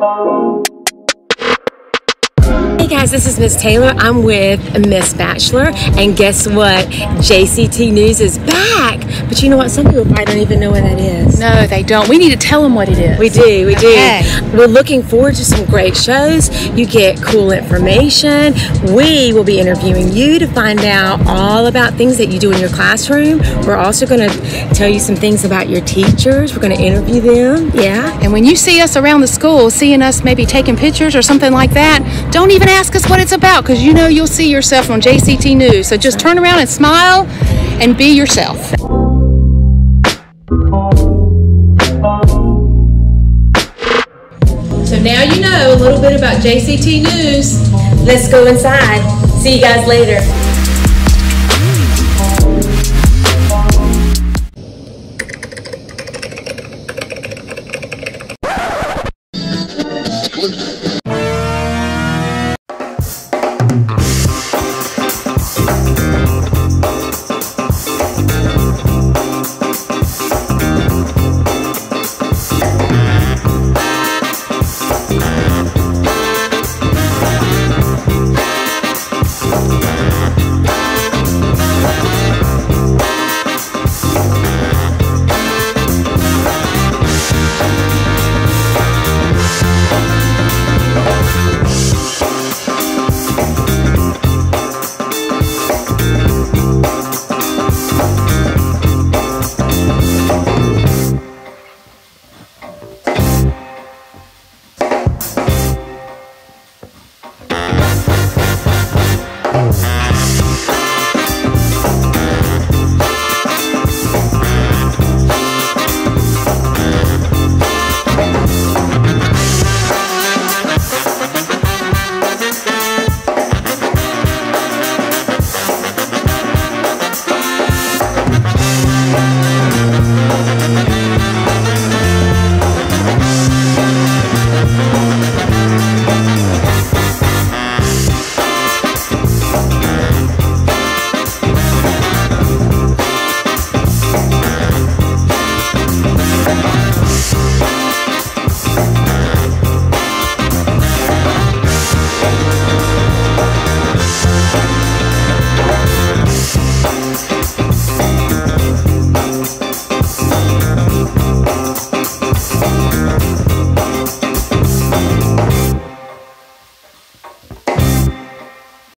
Thank you. Hey guys, this is Miss Taylor. I'm with Miss Bachelor, and guess what? JCT News is back. But you know what? Some people probably don't even know what that is. No, they don't. We need to tell them what it is. We do, we Okay. do. We're looking forward to some great shows. You get cool information. We will be interviewing you to find out all about things that you do in your classroom. We're also going to tell you some things about your teachers. We're going to interview them. Yeah. And when you see us around the school, seeing us maybe taking pictures or something like that, don't even ask us what it's about because you know you'll see yourself on JCT News. So just turn around and smile and be yourself. So now you know a little bit about JCT News. Let's go inside. See you guys later.